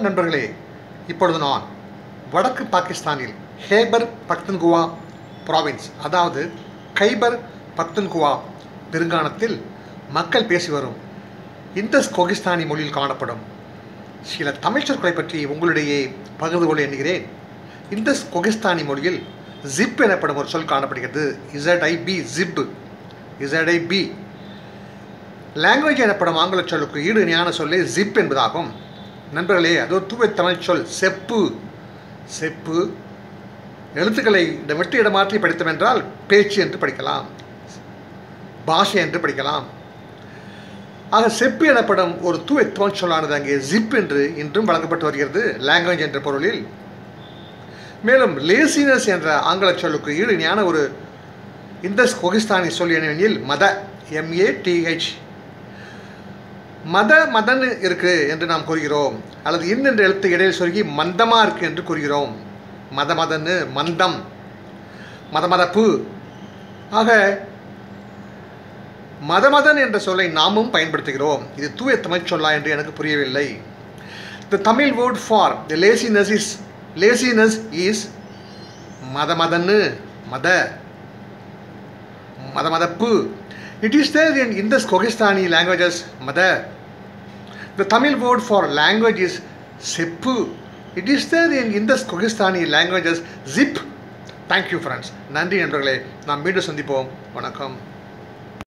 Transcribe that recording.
நண்பர்களே இப்பொழுது நான் வடக்கு பாகிஸ்தானில் ஹேபர் பக்தன்குவா ப்ராவின்ஸ் அதாவது கைபர் பக்தன்குவா பெருங்கானத்தில் மக்கள் பேசி வரும் இந்தஸ் கோகிஸ்தானி மொழியில் காணப்படும். சில தமிழ் சொற்களை பற்றி உங்களிடையே பகிர்ந்து கொள்ள எண்ணுகிறேன். இந்தஸ் கொகிஸ்தானி மொழியில் ஜிப் எனப்படும் ஒரு சொல் காணப்படுகிறது. Z I P zip Z I P language எனப்படும் ஆங்கில சொல்லுக்கு ஈடு இணையான சொல்லே ஜிப் என்பதாகும். நண்பர்களே அது ஒரு தூய தமிழ் சொல் செப்பு. செப்பு. எழுத்துக்களை இந்த வெட்டு இடமாற்றி படித்தோம் என்றால் பேச்சு என்று படிக்கலாம் பாஷை என்று படிக்கலாம். ஆக செப்பு எனப்படும் ஒரு தூய தமிழ் சொல்லானது அங்கே ஜிப் என்று இன்றும் வழங்கப்பட்டு வருகிறது லாங்குவேஜ் என்ற பொருளில். மேலும் லேசினஸ் என்ற ஆங்கில சொல்லுக்கு ஈடு ஒரு இந்த கொகிஸ்தானி சொல் என்னவெனில் மத எம்ஏடிஹெச் மத மதன் இருக்கு என்று நாம் கூறுகிறோம். அல்லது இன் என்ற எழுத்து இடையில் சொருகி மந்தமாக இருக்கு என்று கூறுகிறோம். மத மதன்னு மந்தம். மத மதப்பு ஆக மதமதன் என்ற சொல்லை நாமும் பயன்படுத்துகிறோம். இது தூய தமிழ் சொல்லா என்று எனக்கு புரியவில்லை. The Tamil word for the laziness is laziness is மதமதன்னு மத. மதமதப்பு இட் இஸ் தேர் இன் இந்த Kohistani languages the Tamil word for language is செப்பு இட் இஸ் தேர் இன் இந்த Kohistani languages zip thank you friends நன்றி நண்பர்களே. நாம் மீண்டும் சந்திப்போம். வணக்கம்.